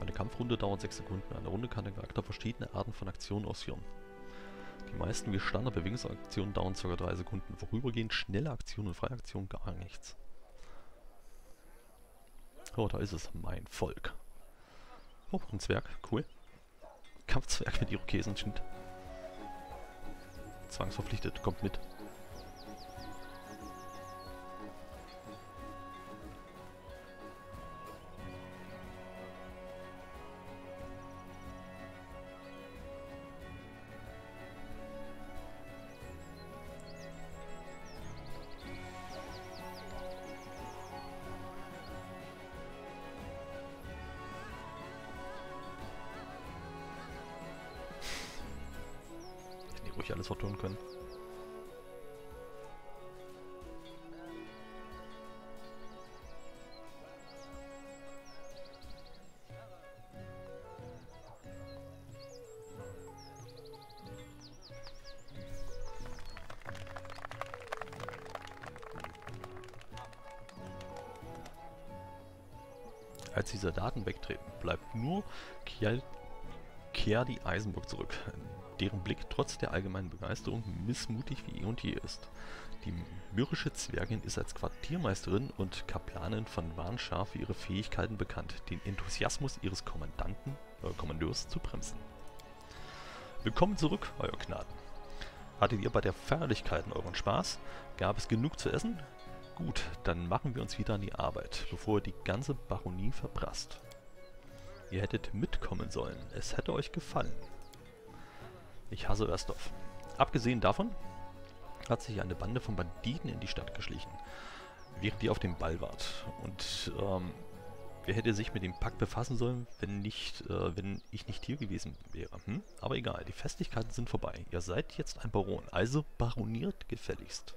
Eine Kampfrunde dauert 6 Sekunden. Eine Runde kann der Charakter verschiedene Arten von Aktionen ausführen. Die meisten wie Standard-Bewegungsaktionen dauern ca. 3 Sekunden. Vorübergehend schnelle Aktionen und freie Aktionen gar nichts. Oh, da ist es. Mein Volk. Oh, ein Zwerg. Cool. Kampfzwerg mit Irokesenschnitt. Zwangsverpflichtet. Kommt mit. Ruhig alles vertun können. Als diese Daten wegtreten, bleibt nur Kiel Kerdi Eisenburg zurück, deren Blick trotz der allgemeinen Begeisterung missmutig wie eh und je ist. Die mürrische Zwergin ist als Quartiermeisterin und Kaplanin von Warnschar für ihre Fähigkeiten bekannt, den Enthusiasmus ihres Kommandanten, äh, Kommandeurs zu bremsen. Willkommen zurück, Euer Gnaden. Hattet ihr bei der Feierlichkeiten euren Spaß? Gab es genug zu essen? Gut, dann machen wir uns wieder an die Arbeit, bevor ihr die ganze Baronie verprasst. Ihr hättet mitkommen sollen. Es hätte euch gefallen. Ich hasse Restov. Abgesehen davon hat sich eine Bande von Banditen in die Stadt geschlichen, während ihr auf dem Ball wart. Und ähm, wer hätte sich mit dem Pakt befassen sollen, wenn nicht, äh, wenn ich nicht hier gewesen wäre? Hm? Aber egal, die Festlichkeiten sind vorbei. Ihr seid jetzt ein Baron, also baroniert gefälligst.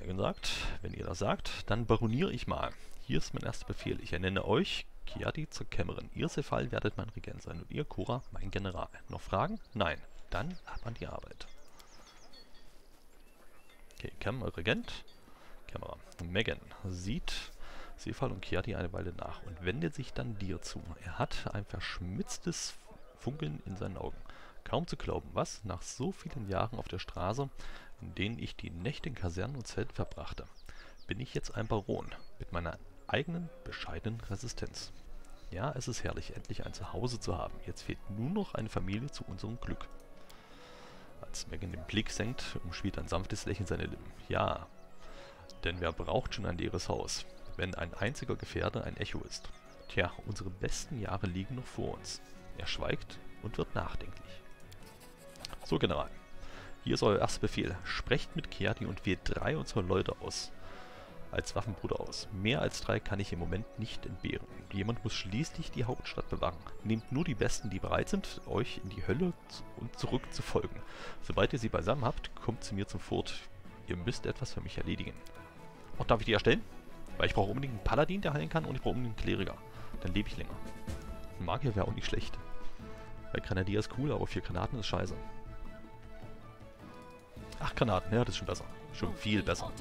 Wie gesagt, wenn ihr das sagt, dann baroniere ich mal. Hier ist mein erster Befehl. Ich ernenne euch Kiadi zur Kämmerin. Ihr Sefal werdet mein Regent sein und ihr, Cora, mein General. Noch Fragen? Nein. Dann ab an die Arbeit. Okay, Kämmer, Regent, Kämmerer. Megan sieht Sefal und Kiadi eine Weile nach und wendet sich dann dir zu. Er hat ein verschmitztes Funkeln in seinen Augen. Kaum zu glauben, was? Nach so vielen Jahren auf der Straße, in denen ich die Nächte in Kasernen und Zelten verbrachte, bin ich jetzt ein Baron mit meiner eigenen bescheidenen Resistenz. Ja, es ist herrlich, endlich ein Zuhause zu haben. Jetzt fehlt nur noch eine Familie zu unserem Glück. Als Megan den Blick senkt, umschwirrt ein sanftes Lächeln seine Lippen. Ja, denn wer braucht schon ein leeres Haus, wenn ein einziger Gefährte ein Echo ist? Tja, unsere besten Jahre liegen noch vor uns. Er schweigt und wird nachdenklich. So, General. Hier ist euer erster Befehl. Sprecht mit Kiati und wählt drei unserer Leute aus als Waffenbruder aus. Mehr als drei kann ich im Moment nicht entbehren. Jemand muss schließlich die Hauptstadt bewachen. Nehmt nur die Besten, die bereit sind, euch in die Hölle und zurück zu folgen. Sobald ihr sie beisammen habt, kommt zu mir zum Fort. Ihr müsst etwas für mich erledigen. Und darf ich die erstellen? Weil ich brauche unbedingt einen Paladin, der heilen kann und ich brauche unbedingt einen Kleriker. Dann lebe ich länger. Ein Magier wäre auch nicht schlecht. Weil Grenadier ist cool, aber vier Granaten ist scheiße. Ach, Granaten, ja, das ist schon besser. Schon viel besser.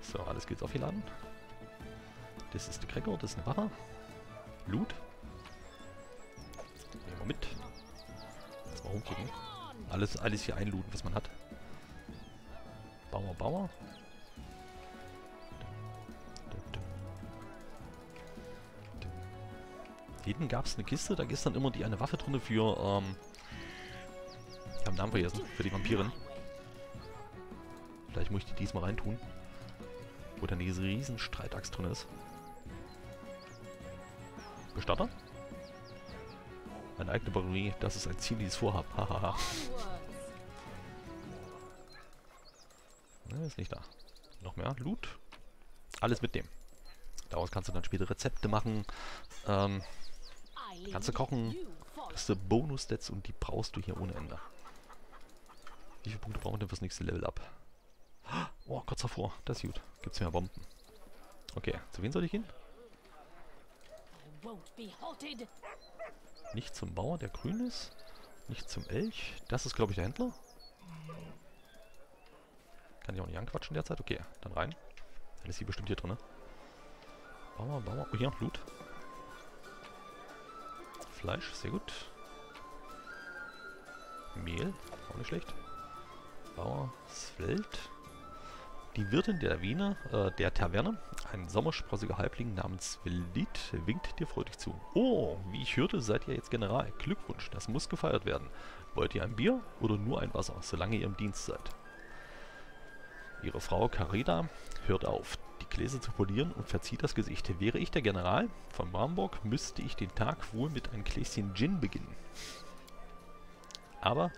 So, alles geht's aufgeladen. Das ist der Cracker, das ist eine Wache. Loot. Nehmen wir mit. Lass mal rumklicken. Alles, alles hier einlooten, was man hat. Bauer, Bauer. Hinten gab es eine Kiste, da ist dann immer die eine Waffe drin für, ähm... Ich habe den Namen vergessen, für die Vampirin. Vielleicht muss ich die diesmal reintun. Wo dann diese riesen Streitaxt drin ist. Bestatter? Eine eigene Baronie, das ist ein Ziel, dieses Vorhab. Hahaha. ne, ist nicht da. Noch mehr Loot. Alles mitnehmen. Daraus kannst du dann später Rezepte machen. Ähm, kannst du kochen. Das sind Bonus-Stats und die brauchst du hier ohne Ende. Wie viele Punkte brauchen wir denn fürs nächste Level ab? Oh, kurz davor. Das ist gut. Gibt's mehr Bomben. Okay, zu wem soll ich gehen? Nicht zum Bauer, der grün ist. Nicht zum Elch. Das ist, glaube ich, der Händler. Kann ich auch nicht anquatschen derzeit? Okay, dann rein. Dann ist sie bestimmt hier drin. Bauer, Bauer. Oh, hier, Loot. Fleisch, sehr gut. Mehl, auch nicht schlecht. Bauer, Feld. Die Wirtin der Wiener, äh, der Taverne, ein sommersprossiger Halbling namens Velit, winkt dir freudig zu. Oh, wie ich hörte, seid ihr jetzt General. Glückwunsch, das muss gefeiert werden. Wollt ihr ein Bier oder nur ein Wasser, solange ihr im Dienst seid? Ihre Frau Carida hört auf, die Gläser zu polieren und verzieht das Gesicht. Wäre ich der General von Barmburg, müsste ich den Tag wohl mit einem Gläschen Gin beginnen. Aber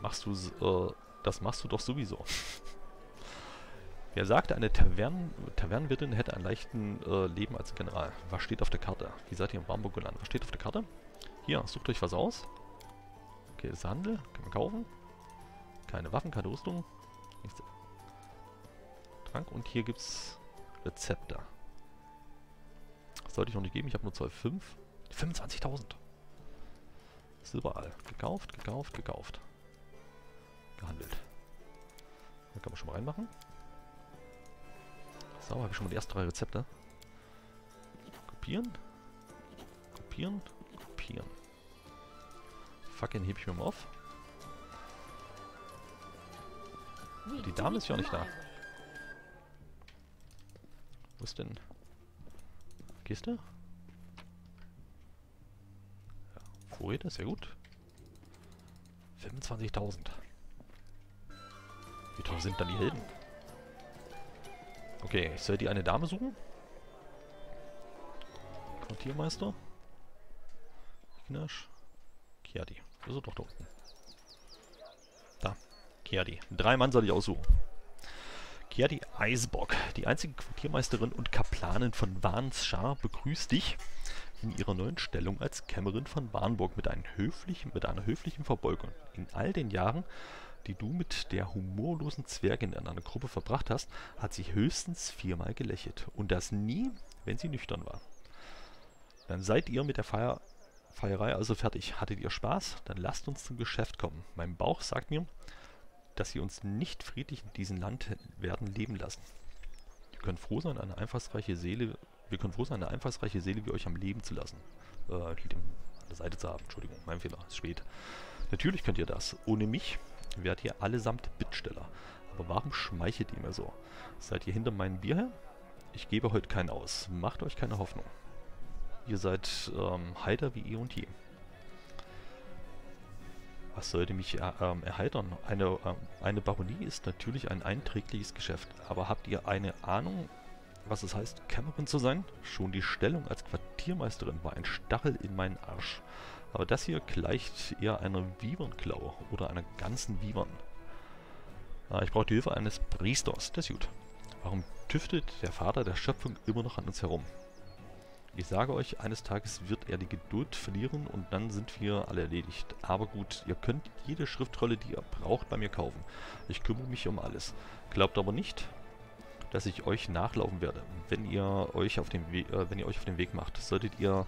machst du, äh, das machst du doch sowieso. Wer sagte, eine Tavern Tavernenwirtin hätte ein leichtes äh, Leben als General? Was steht auf der Karte? Wie seid ihr in Bamberg gelandet? Was steht auf der Karte? Hier, sucht euch was aus. Okay, das ist Handel. Kann man kaufen. Keine Waffen, keine Rüstung. Nichts. Trank. Und hier gibt es Rezepte. Das sollte ich noch nicht geben. Ich habe nur 2,5. 25.000. Ist überall. Gekauft, gekauft, gekauft. Gehandelt. Da kann man schon mal reinmachen. So, habe ich schon mal die ersten drei Rezepte. Kopieren. Kopieren. Kopieren. Fucking hebe ich mir mal auf. Die Dame ist ja auch nicht da. Wo ist denn... Kiste? Ja, Vorräte, sehr gut. 25.000. Wie teuer sind dann die Helden? Okay, ich soll die eine Dame suchen. Quartiermeister. Ignash. Kiadi. Ist er doch da unten. Da. Kiadi. Drei Mann soll ich aussuchen. Kiadi Eisbock, die einzige Quartiermeisterin und Kaplanin von Warnschar, begrüßt dich in ihrer neuen Stellung als Kämmerin von Warnburg mit, mit einer höflichen Verbeugung. In all den Jahren die du mit der humorlosen Zwergin in einer Gruppe verbracht hast, hat sie höchstens viermal gelächelt. Und das nie, wenn sie nüchtern war. Dann seid ihr mit der Feier Feierei also fertig. Hattet ihr Spaß? Dann lasst uns zum Geschäft kommen. Mein Bauch sagt mir, dass sie uns nicht friedlich in diesem Land werden leben lassen. Wir können froh sein, eine einfallsreiche Seele, wir können froh sein, eine einfallsreiche Seele wie euch am Leben zu lassen. Äh, an der Seite zu haben. Entschuldigung, mein Fehler, ist spät. Natürlich könnt ihr das. Ohne mich werdet ihr allesamt Bittsteller. Aber warum schmeichelt ihr mir so? Seid ihr hinter meinem Bier her? Ich gebe heute keinen aus. Macht euch keine Hoffnung. Ihr seid ähm, heiter wie eh und je. Was sollte mich er, ähm, erheitern? Eine, ähm, eine Baronie ist natürlich ein einträgliches Geschäft. Aber habt ihr eine Ahnung, was es heißt, Kämmerin zu sein? Schon die Stellung als Quartiermeisterin war ein Stachel in meinen Arsch. Aber das hier gleicht eher einer Vivernklaue oder einer ganzen Vivern. Ah, ich brauche die Hilfe eines Priesters. Das ist gut. Warum tüftet der Vater der Schöpfung immer noch an uns herum? Ich sage euch, eines Tages wird er die Geduld verlieren und dann sind wir alle erledigt. Aber gut, ihr könnt jede Schriftrolle, die ihr braucht, bei mir kaufen. Ich kümmere mich um alles. Glaubt aber nicht, dass ich euch nachlaufen werde, wenn ihr euch auf den, We äh, wenn ihr euch auf den Weg macht. Solltet ihr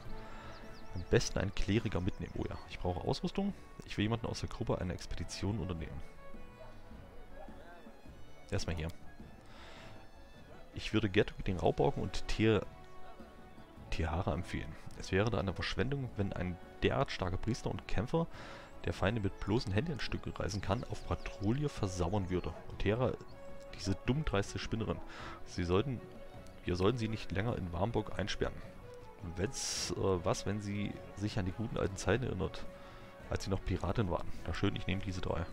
am besten einen Kleriker mitnehmen. Oh ja, ich brauche Ausrüstung. Ich will jemanden aus der Gruppe eine Expedition unternehmen. Erstmal hier. Ich würde Gertrud den Raubaugen und Tier Tiara empfehlen. Es wäre da eine Verschwendung, wenn ein derart starker Priester und Kämpfer, der Feinde mit bloßen Händen in Stücke reißen kann, auf Patrouille versauern würde. Und Tiara, diese dummdreiste Spinnerin, sie sollten, wir sollten sie nicht länger in Warmburg einsperren. Wenn's, äh, was, wenn sie sich an die guten alten Zeiten erinnert, als sie noch Piratin waren. Na schön, ich nehme diese drei.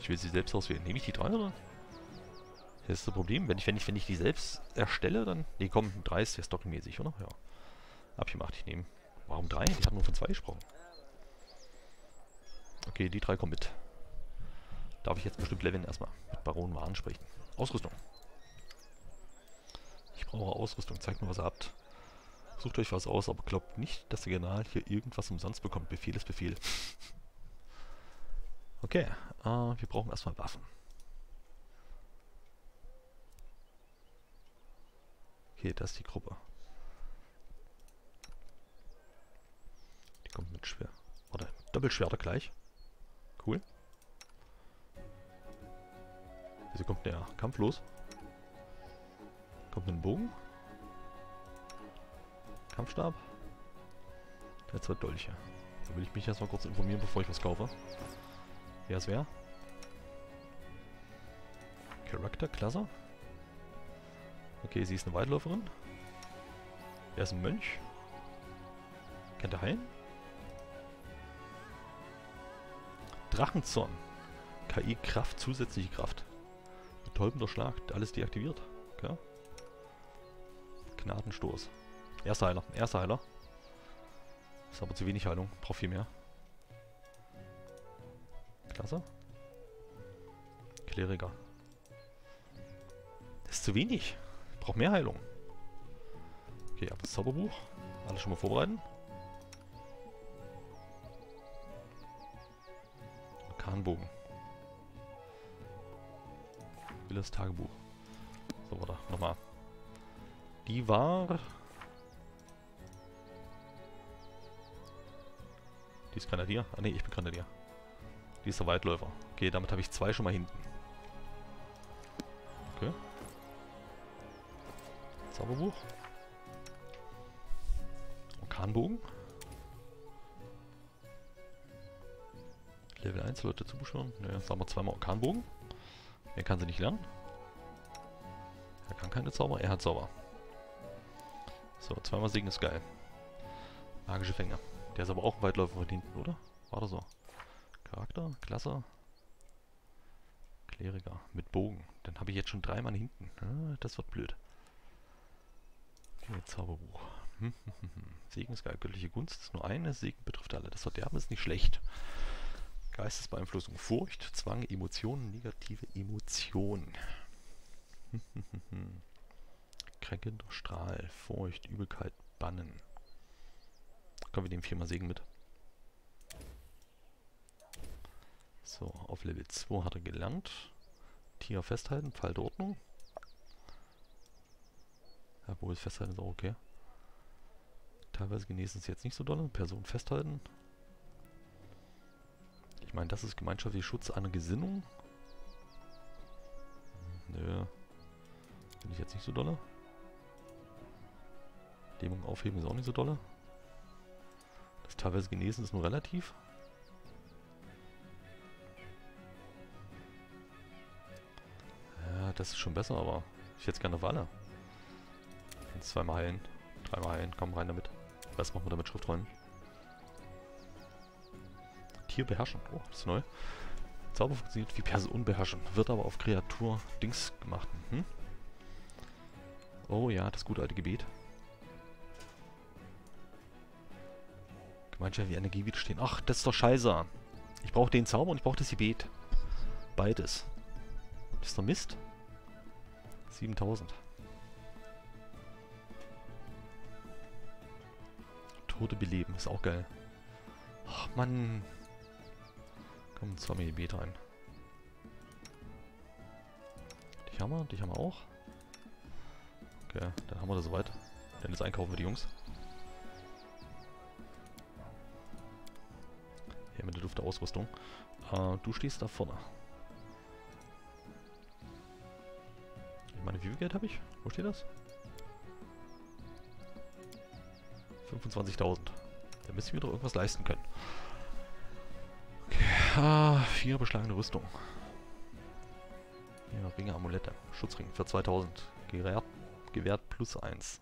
Ich will sie selbst auswählen. Nehme ich die drei oder? Das ist das Problem. Wenn ich, wenn ich, wenn ich die selbst erstelle, dann... Ne, komm, drei ist ja stockmäßig, oder? Ja. Abgemacht, ich nehme. Warum drei? Die hatten nur von zwei gesprochen. Okay, die drei kommen mit. Darf ich jetzt bestimmt leveln erstmal. Mit Baron Waren sprechen. Ausrüstung. Ich brauche Ausrüstung. Zeigt mir, was ihr habt. Sucht euch was aus, aber glaubt nicht, dass der General hier irgendwas umsonst bekommt. Befehl ist Befehl. okay, äh, wir brauchen erstmal Waffen. Okay, das ist die Gruppe. Die kommt mit Schwer. Warte, Doppelschwerter gleich. Cool. Wieso kommt der kampflos? Kommt mit einem Bogen. Kampfstab. Der zwei Dolche. Da will ich mich erstmal kurz informieren, bevor ich was kaufe. Wer ist wer? Charakter, klasse. Okay, sie ist eine Weitläuferin. Er ist ein Mönch. Kennt er heilen? Drachenzorn. KI Kraft, zusätzliche Kraft. Betäubender Schlag, alles deaktiviert. Okay. Gnadenstoß. Erster Heiler, erster Heiler. Ist aber zu wenig Heilung, braucht viel mehr. Klasse. Kleriker. Das ist zu wenig. Ich brauche mehr Heilung. Okay, aber das Zauberbuch. Alles schon mal vorbereiten. Orkanbogen. Willes Tagebuch. So, warte, nochmal. Die war... Die ist Grenadier. Ah ne, ich bin Grenadier. Die ist der Weitläufer. Okay, damit habe ich zwei schon mal hinten. Okay. Zauberbuch. Orkanbogen. Level 1 Leute zubeschwören. Ne, sagen wir zweimal Orkanbogen. Er kann sie nicht lernen. Er kann keine Zauber, er hat Zauber. So, zweimal Segen ist geil. Magische Fänge. Der ist aber auch ein Weitläufer von hinten, oder? War das so? Charakter, Klasse. Kleriker mit Bogen. Dann habe ich jetzt schon drei Mann hinten. Das wird blöd. Okay, Zauberbuch. Hm, hm, hm, Segen ist geil. Göttliche Gunst ist nur eine. Segen betrifft alle. Das Verderben ist nicht schlecht. Geistesbeeinflussung, Furcht, Zwang, Emotionen, negative Emotionen. Kränkender Strahl, Furcht, Übelkeit, Bannen. Kommen wir dem viermal Segen mit. So, auf Level 2 hat er gelernt. Tier festhalten, Pfeil der Ordnung. Ist festhalten, ist auch okay. Teilweise genießen es jetzt nicht so doll. Person festhalten. Ich meine, das ist gemeinschaftlicher Schutz einer Gesinnung. Nö. Bin ich jetzt nicht so dolle. Lähmung aufheben ist auch nicht so dolle. Das teilweise genesen ist nur relativ. Ja, das ist schon besser, aber ich hätte gerne auf alle. Zweimal heilen. Dreimal heilen. Komm rein damit. Was machen wir damit Schriftrollen? Tier beherrschen. Oh, das ist neu. Zauber funktioniert wie Person beherrschen. Wird aber auf Kreatur Dings gemacht. Hm? Oh ja, das gute alte Gebet. Gemeinschaft wie Energie widerstehen. Ach, das ist doch scheiße. Ich brauche den Zauber und ich brauche das Gebet. Beides. Das ist doch Mist. 7000. Tote beleben, ist auch geil. Ach, Mann. Komm, zweimal Gebet rein. Dich haben wir, dich haben wir auch. Okay, dann haben wir das soweit. Dann jetzt einkaufen wir die Jungs. Hier mit der Luft der Ausrüstung. Äh, du stehst da vorne. Ich meine, wie viel Geld habe ich? Wo steht das? 25.000. Da müssen wir doch irgendwas leisten können. Ah, vier beschlagene Rüstung. Ja, Ringe, Amulette. Schutzring für 2000. Gewährt, gewährt plus 1.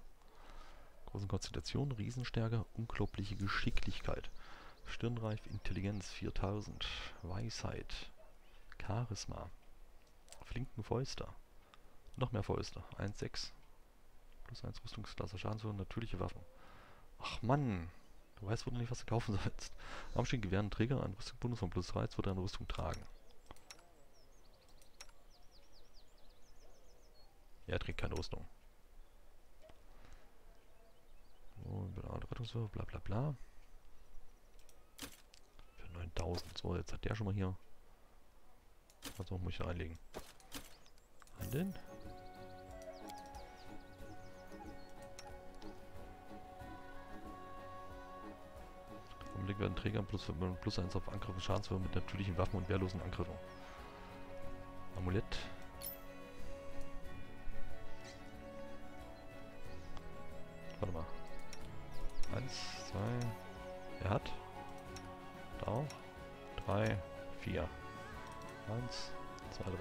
Große Konzentration, Riesenstärke, unglaubliche Geschicklichkeit. Stirnreif, Intelligenz 4000. Weisheit. Charisma. Flinken Fäuste. Noch mehr Fäuste. 1,6. Plus 1 Rüstungsklasse, Schaden, natürliche Waffen. Ach Mann. Du weißt wohl nicht, was du kaufen sollst. Warum stehen Gewehren Träger an Rüstungsbonus von plus 3, jetzt wird er eine Rüstung tragen. Er trägt keine Rüstung. So, Rettungswürfe, bla bla bla. Für 9000. So, jetzt hat der schon mal hier. Was muss ich einlegen? Handeln? Augenblick werden Träger plus, plus 1 auf Angriff und Schadenswürfe mit natürlichen Waffen und wehrlosen Angriffen. Amulett.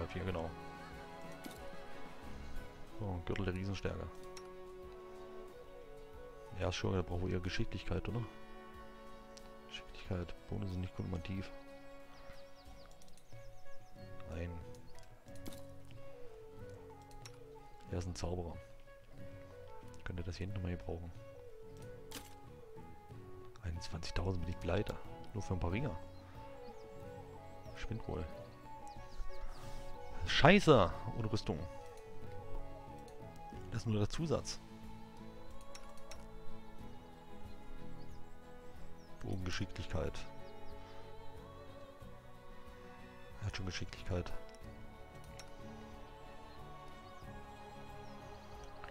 Vier, genau. So, Gürtel der Riesenstärke. Ja, schon, da brauchen wir eher Geschicklichkeit, oder? Geschicklichkeit, Bonus sind nicht kulminativ. Nein. Er ist ein Zauberer. Könnte das hier hinten mal gebrauchen. 21.000 bin ich pleite. Nur für ein paar Ringer. Spinnt wohl. Scheiße! Ohne Rüstung. Das ist nur der Zusatz. Bogengeschicklichkeit. Er hat schon Geschicklichkeit.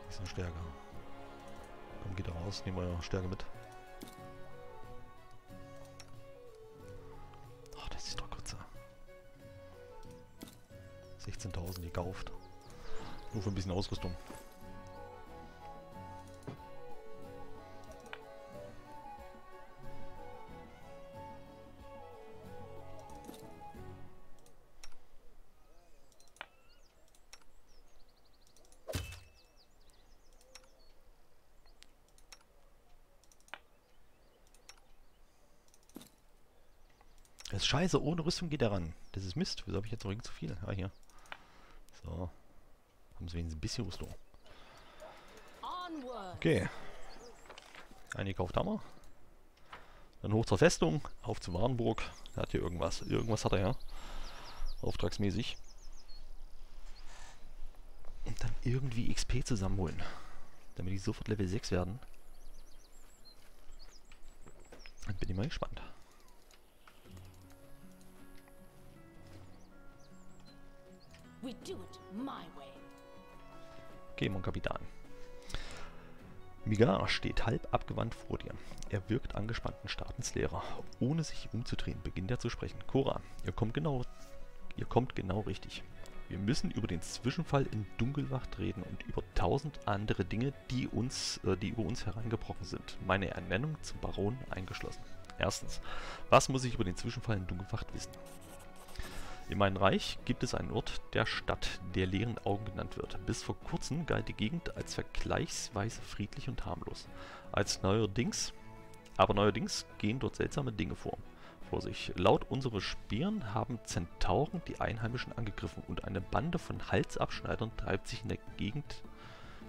Bisschen stärker. Komm, geht raus. Nehmen wir Stärke mit. Ausrüstung. Das scheiße, ohne Rüstung geht er ran. Das ist Mist. Wieso habe ich jetzt noch zu viel? Ah, hier. So. Haben sie wenigstens ein bisschen Rüstung. Okay. Eingekauft haben wir. Dann hoch zur Festung, auf zu Warnburg. Er hat hier irgendwas. Irgendwas hat er ja. Auftragsmäßig. Und dann irgendwie XP zusammenholen. Damit die sofort Level 6 werden. Dann bin ich mal gespannt. Okay, mon Kapitan. Migar steht halb abgewandt vor dir. Er wirkt angespannten Statenslehrer. Ohne sich umzudrehen, beginnt er zu sprechen. Cora, ihr kommt genau, ihr kommt genau richtig. Wir müssen über den Zwischenfall in Dunkelwacht reden und über tausend andere Dinge, die uns, äh, die über uns hereingebrochen sind. Meine Ernennung zum Baron eingeschlossen. Erstens, was muss ich über den Zwischenfall in Dunkelwacht wissen? In meinem Reich gibt es einen Ort der Stadt, der leeren Augen genannt wird. Bis vor kurzem galt die Gegend als vergleichsweise friedlich und harmlos. Als neuerdings, aber neuerdings gehen dort seltsame Dinge vor. Vor sich. Laut unserer Spähen haben Zentauren die Einheimischen angegriffen und eine Bande von Halsabschneidern treibt sich in der Gegend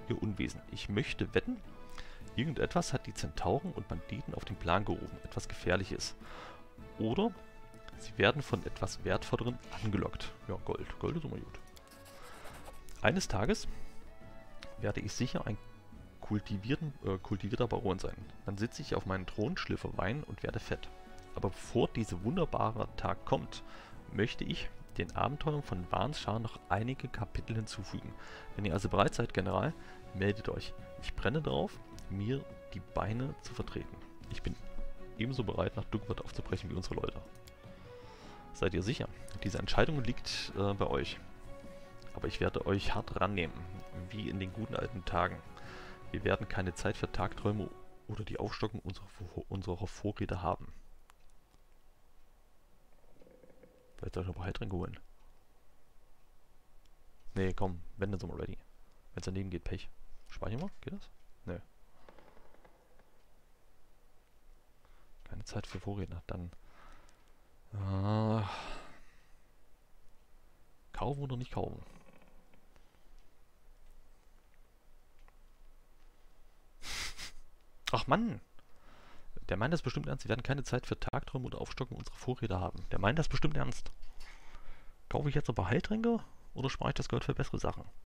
ihr Unwesen. Ich möchte wetten, irgendetwas hat die Zentauren und Banditen auf den Plan gerufen, etwas Gefährliches. Oder Sie werden von etwas Wertvolleren angelockt. Ja, Gold. Gold ist immer gut. Eines Tages werde ich sicher ein äh, kultivierter Baron sein. Dann sitze ich auf meinem Thron, schlürfe Wein und werde fett. Aber bevor dieser wunderbare Tag kommt, möchte ich den Abenteuern von Warnschar noch einige Kapitel hinzufügen. Wenn ihr also bereit seid, General, meldet euch. Ich brenne darauf, mir die Beine zu vertreten. Ich bin ebenso bereit, nach Dunkelwald aufzubrechen wie unsere Leute. Seid ihr sicher? Diese Entscheidung liegt äh, bei euch. Aber ich werde euch hart rannehmen, wie in den guten alten Tagen. Wir werden keine Zeit für Tagträume oder die Aufstockung unserer, unserer Vorräte haben. Vielleicht soll ich noch Heiltränke holen. Nee, komm, wenn dann sind wir ready. Wenn es daneben geht, Pech. Speichern wir? Geht das? Nee. Keine Zeit für Vorräte. Dann äh, kaufen oder nicht kaufen? Ach Mann! Der meint das bestimmt ernst. Sie werden keine Zeit für Tagträume oder Aufstocken unserer Vorräte haben. Der meint das bestimmt ernst. Kaufe ich jetzt aber Heiltränke oder spare ich das Geld für bessere Sachen?